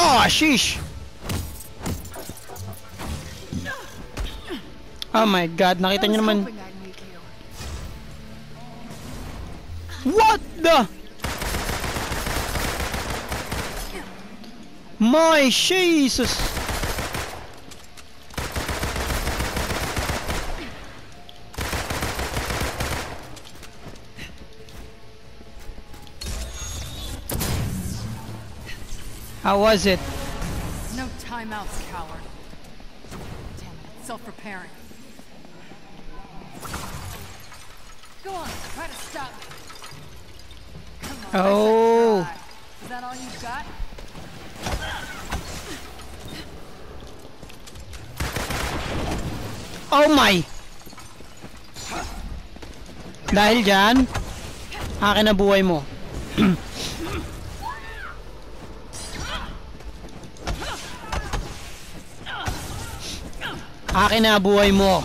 Oh, sheesh! Oh my god, nakita niyo naman. What the? My Jesus! How was it? No timeouts, coward. Damn it, self-preparing. Go on, try to stop me. Come on, Oh. Is that all you've got? Oh my! Dahil dyan, akin na buhay mo. akin na buhay mo.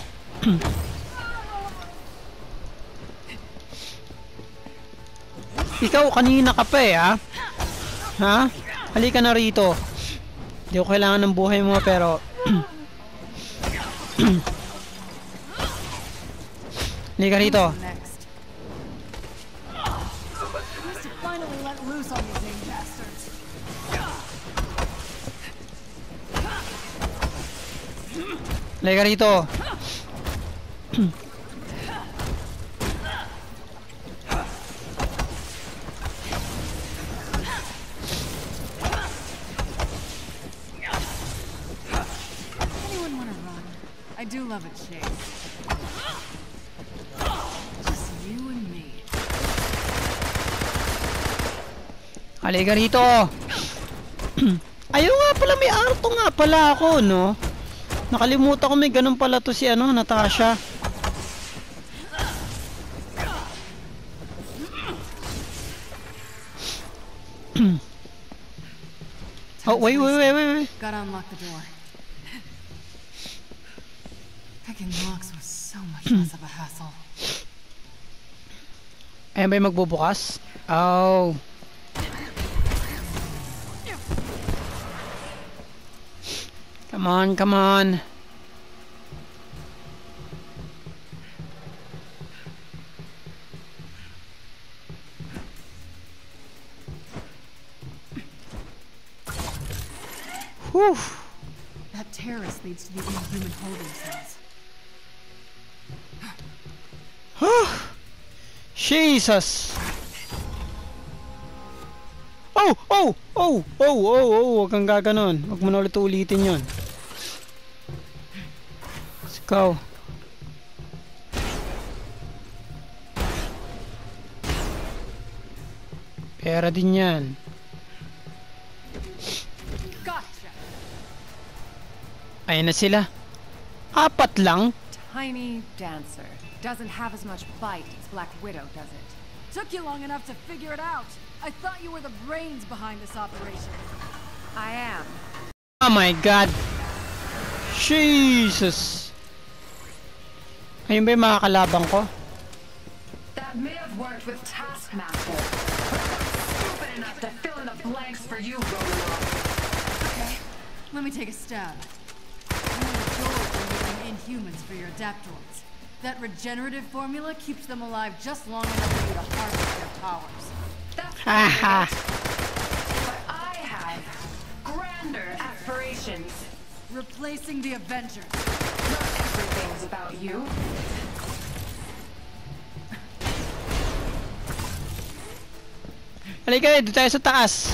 Ikaw, kanina ka pa eh, ha? Ha? Halika na rito. Hindi ko kailangan ng buhay mo, pero... Halika rito. Finally let loose on these bastards? Halika rito. Anyone want to run? I do love a chase. Just you and me. Halika rito. Ayun nga pala, may arto nga pala ako, no? Nakalimutan ko may ganun pala to si ano, Natasha. oh, wait, wait, wait, wait, wait. Gotta unlock the door. Picking locks was so much less of a hassle. Ayan ba yung magbubukas? Oh. Come on, come on. Whew. That terrace leads to the inhuman holding cells. Jesus! Oh! Oh! Oh! Oh! Oh! Oh! oh Huwag kang gaganon. Huwag mo na ulit ulitin yun. Go. Pera din yan. Gotcha! Ayan na sila. Apat lang? Tiny dancer. Doesn't have as much bite as Black Widow, does it? Took you long enough to figure it out. I thought you were the brains behind this operation. I am. Oh my God! Jesus! Ayun ba yung mga kalabang ko? That may have worked with Taskmaster. But I'm stupid enough to fill in the blanks for you, Romanov. Okay, let me take a stab. You adored removing inhumans for your adaptoids. That regenerative formula keeps them alive just long enough for you to harvest their powers. That's Haha! but I have grander aspirations. Replacing the Avengers. Everything's about you. Dito tayo sa taas.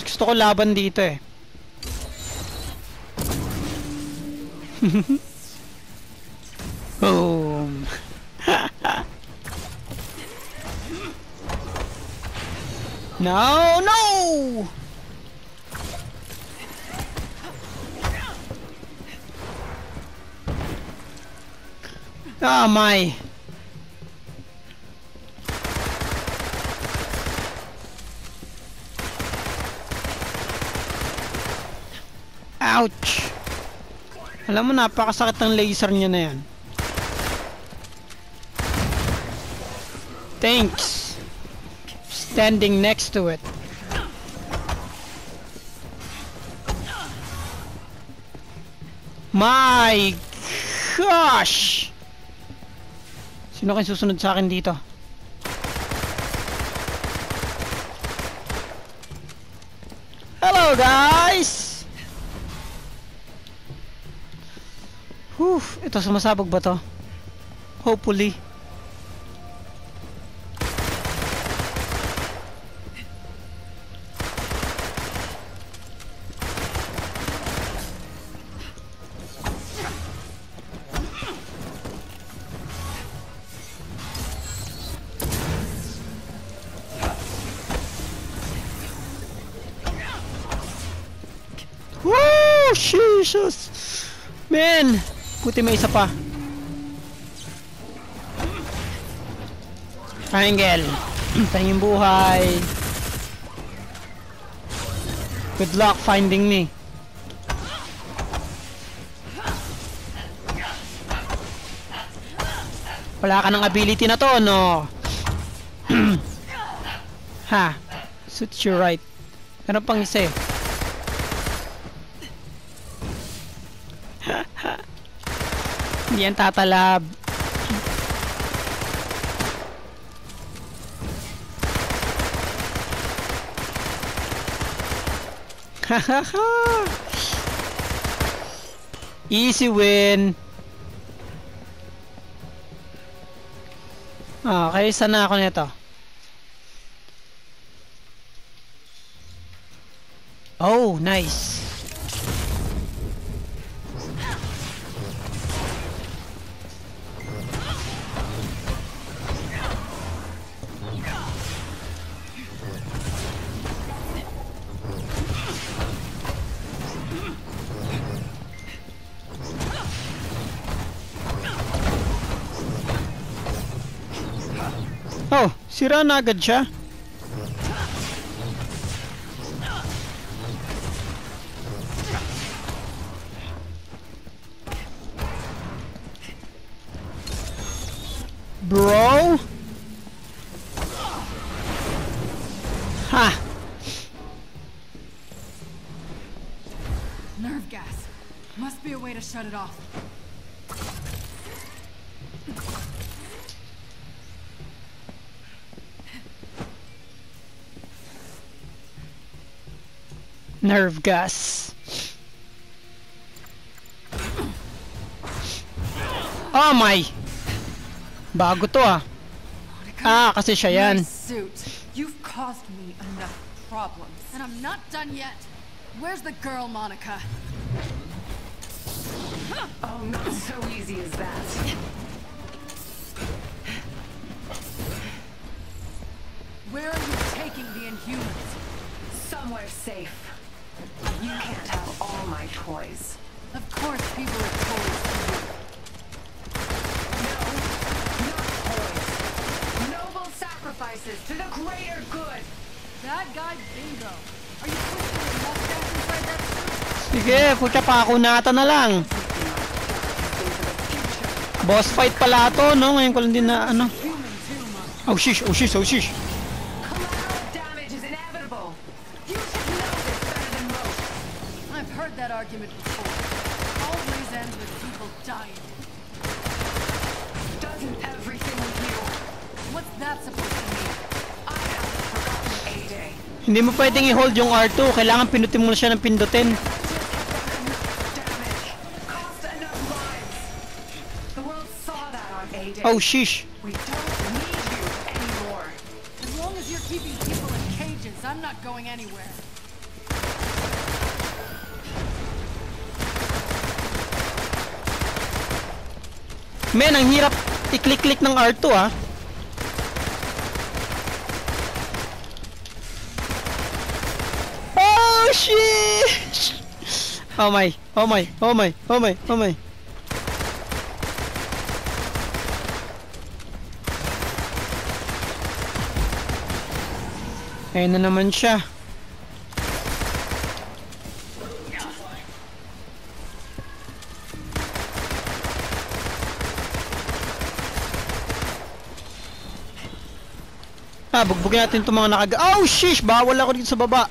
Gusto ko laban dito eh. Boom. no, no! Oh, my. Ouch! Alam mo, napakasakit ng laser niya na yan. Thanks! Standing next to it. My gosh! Sino kayo susunod sa akin dito? Hello guys! Whew, ito sumasabog ba to? Hopefully. Jesus! Man! Puti may isa pa. Triangle. Tanging buhay. Good luck finding me. Wala ka ng ability na to, no? ha. Suits you right. Meron pang isa eh. Hindi yan tatalab. Easy win. Okay, sana ako nito. Oh, nice. Sira na. Bro? Ha! Nerve gas. Must be a way to shut it off. Nerve gas. Oh my! Bago to ah. Ah, kasi siya yan. You've caused me enough problems. And I'm not done yet. Where's the girl, Monica? Oh, not so easy as that. Sige, putya pa ako nata na lang. Boss fight pala to, no? Ngayon ko lang din na ano. Oh shish, oh shish, oh shish. Argument before. Always ends with people dying. Doesn't everything with you? What's that supposed to mean? I haven't forgotten A-Day. Hindi mo pwedeng i-hold yung R2. Kailangan pinutin mo siya ng pindutin. Oh shish. We don't need you anymore. As long as you're keeping people in cages, I'm not going anywhere. Men, ang hirap i-click-click ng R2 ah. Oh shit! Oh my, oh my, oh my, oh my, oh my. Ayun na naman siya. Ah, bugbugin natin itong mga nakaga... Oh, shish! Bawal ako dito sa baba.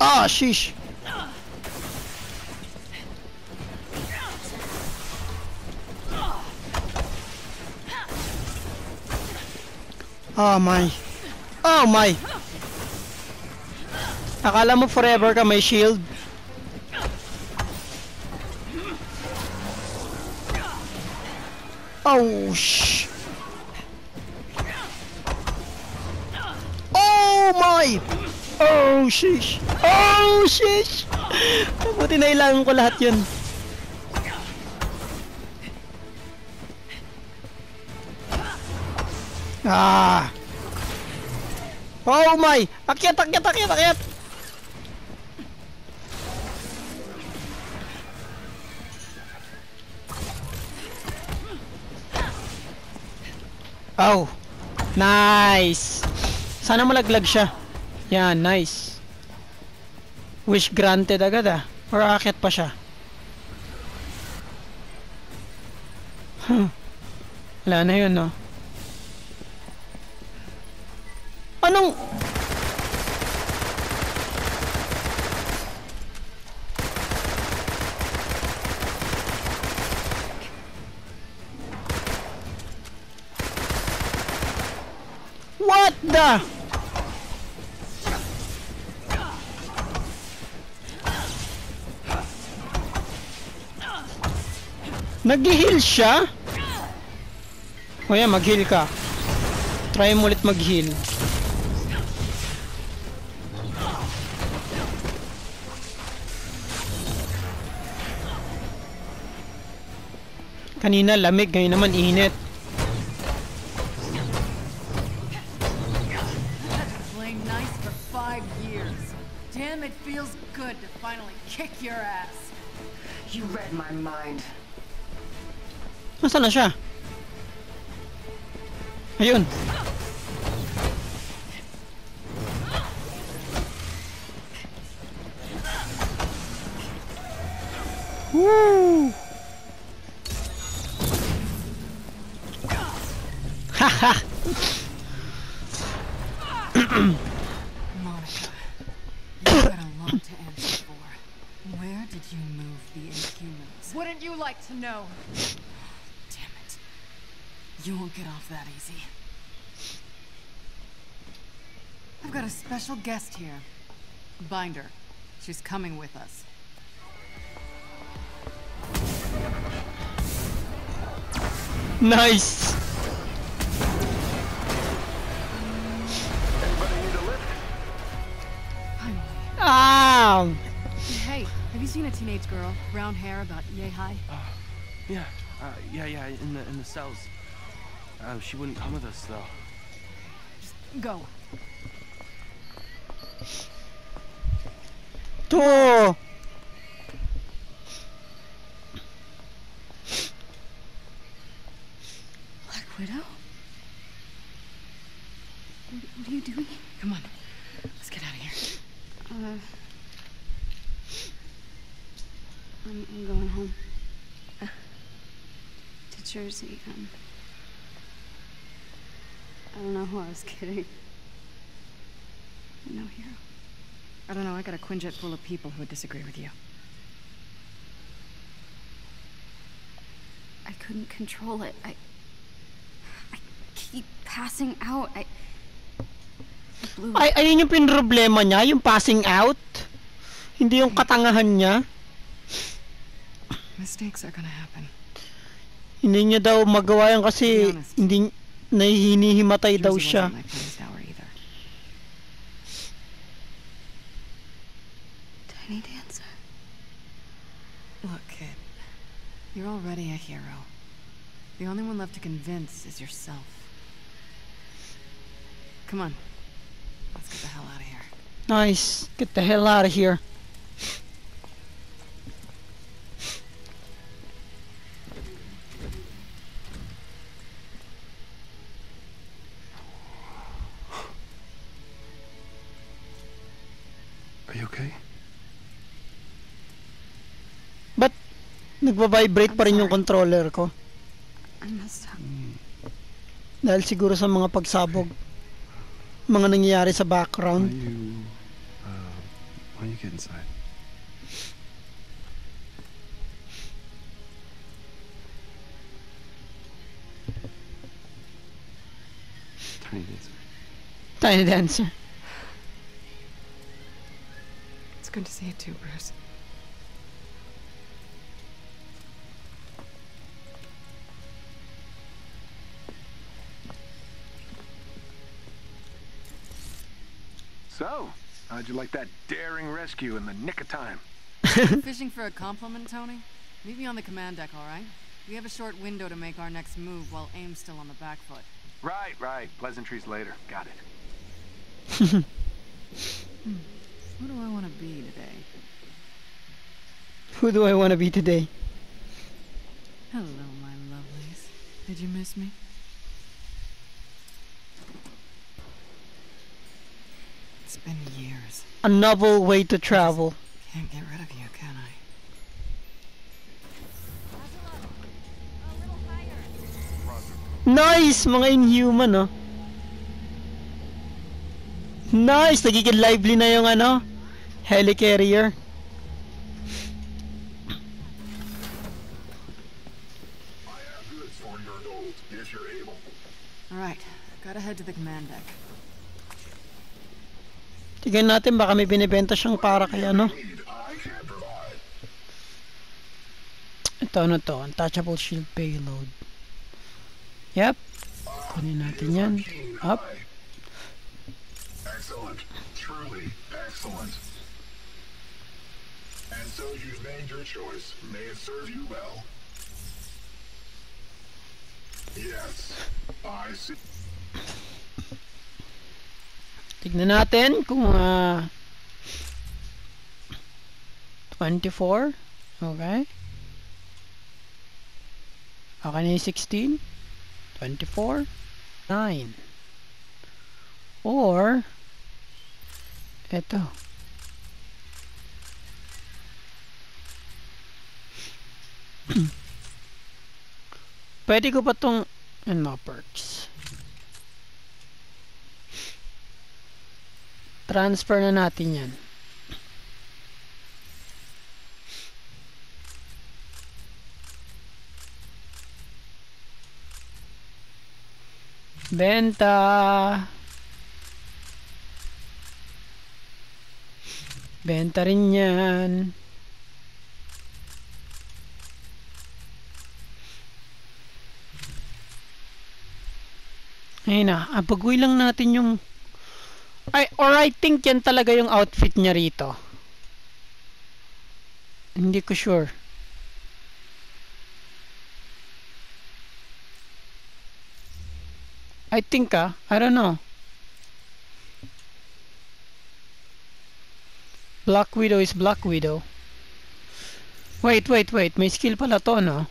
Ah, sheesh. Oh my. Oh my. Akala mo forever ka may shield? Oh, sh. Oh my! Oh, shish! Oh, shish! Buti na ilangan ko lahat yun. Ah! Oh my! Akyat, akyat, akyat, akyat! Oh! Nice! Sana malaglag siya. Yan, nice. Wish granted agad ah. Or aakyat pa siya. Huh. Wala na yun, no? Anong... What the? Nag-heal siya? O mag-heal ka. Try mo ulit mag-heal. Kanina lamig, ngayon naman init. Playing nice for five years. Damn, it feels good to finally kick your ass. You read my mind. Nasaan na siya? Ayun. Woo! Monica, you've got a lot to answer for. Where did you move the Inhumans? Wouldn't you like to know? Damn it. You won't get off that easy. I've got a special guest here. Binder. She's coming with us. Nice! Ah! Hey, have you seen a teenage girl, brown hair, about yay high? Yeah, uh, yeah, yeah, in the in the cells. Uh, she wouldn't come with us though. Just Go. To! Black Widow? What, what are you doing? Come on. Let's get out of here. Uh, I'm, I'm going home. Uh, to Jersey. Um, I don't know who I was kidding. No hero. I don't know, I got a Quinjet full of people who would disagree with you. I couldn't control it. I. I keep passing out. I. I blew Ay, ayun yung pinroblema niya, yung passing out. Hindi yung katangahan niya. Mistakes are gonna happen. Hindi niya daw magawa yan kasi hindi nahihinihimatay daw siya. Tiny dancer. Look, kid. You're already a hero. The only one left to convince is yourself. Come on. Let's get the hell out of here. Nice. Get the hell out of here. Nagba-vibrate pa rin yung controller ko? I messed up. Dahil siguro sa mga pagsabog. Mga nangyayari sa background. you uh, Why you get inside? Tiny dancer. Tiny Dancer. It's good to see you too, Bruce. So, how'd you like that daring rescue in the nick of time? Fishing for a compliment, Tony? Meet me on the command deck, all right? We have a short window to make our next move while aim's still on the back foot. Right, right. Pleasantries later. Got it. Hmm. Who do I want to be today? Who do I want to be today? Hello, my lovelies. Did you miss me? Been years. A novel way to travel. Can't get rid of you, can I? Nice! Mga inhuman, oh. Nice! Nagiging lively na yung ano, helicarrier. All right, gotta head to the command deck. Tignan natin, baka may binibenta siyang para kay ano. Ito, ano to? Untouchable shield payload. Yep. Kunin natin yan. Up. Excellent. Truly excellent. And so you've made your choice. May it serve you well. Yes, I see. Tignan natin kung ah 24. Okay. Okay na yung 16. 24. 9. Or eto. Pwede ko pa tong and mga perks. Transfer na natin yan. Benta. Benta rin yan. Ayun na. Baguhin lang natin yung I, or I think yan talaga yung outfit niya rito. Hindi ko sure. I think ah, I don't know. Black Widow is Black Widow. Wait, wait, wait. May skill pala to, no?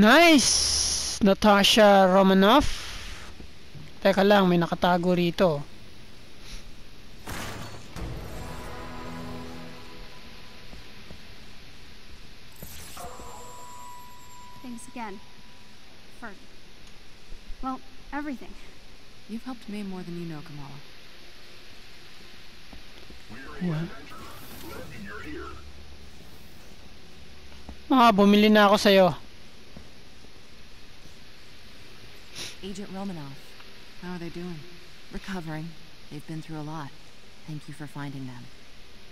Nice! Natasha Romanoff. Teka lang, may nakatago rito. Thanks again. For. Well, everything. You've helped me more than you know, Kamala. Ah, bumili na ako sa'yo. Agent Romanov. How are they doing? Recovering. They've been through a lot. Thank you for finding them.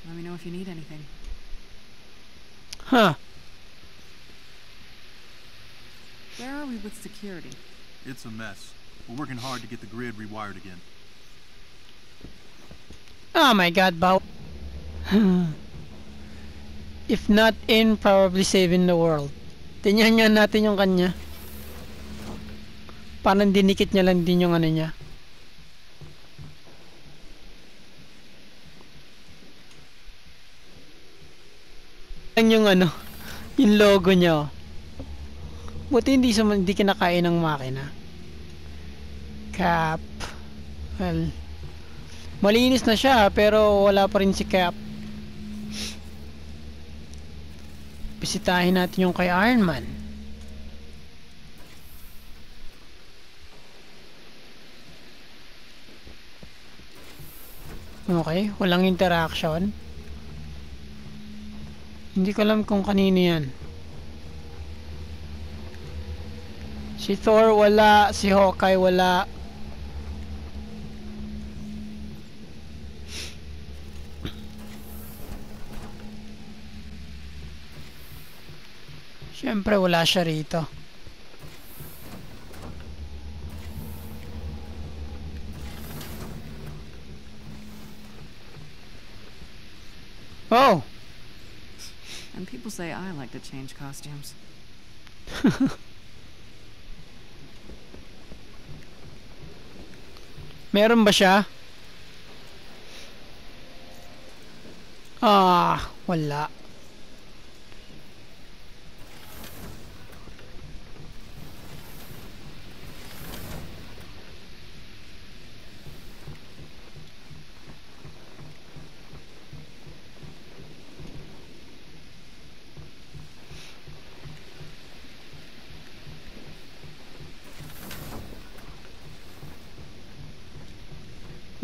Let me know if you need anything. Huh. Where are we with security? It's a mess. We're working hard to get the grid rewired again. Oh my god, Bow. If not in, probably saving the world. Tingnan nga natin yung kanya. Parang dinikit niya lang din yung ano niya. Yan yung ano, yung logo niya. oh. Buti hindi, sa, hindi kinakain ng makina. Cap. Well, malinis na siya pero wala pa rin si Cap. Bisitahin natin yung kay Iron Man. Okay, walang interaction. Hindi ko alam kung kanino yan. Si Thor wala, si Hawkeye wala. Siyempre wala siya rito. Say I like to change costumes. Meron ba siya? Ah, wala.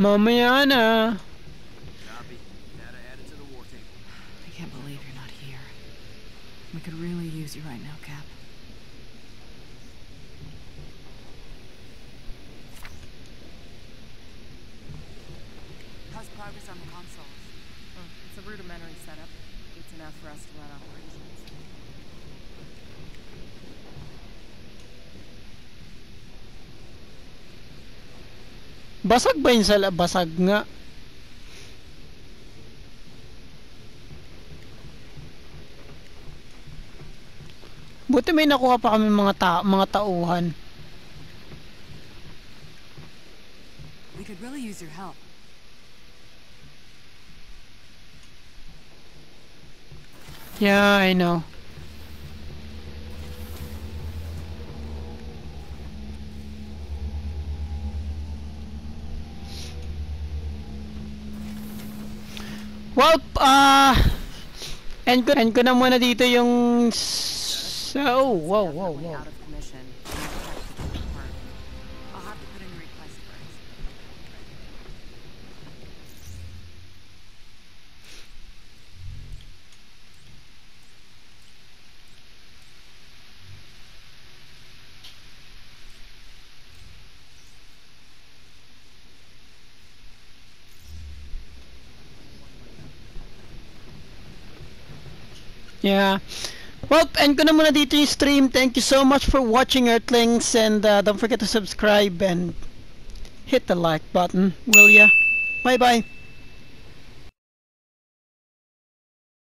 Mamiana. Basag ba yun sa la- Basag nga. Buti may nakuha pa kami mga ta mga tauhan. We could really use your help. Yeah, I know. Well, ah, end ko, end ko na muna dito yung so, wow, wow, Definitely wow. Yeah. Well, and ko na muna dito yung stream. Thank you so much for watching Earthlings and uh, don't forget to subscribe and hit the like button, will ya? Bye-bye.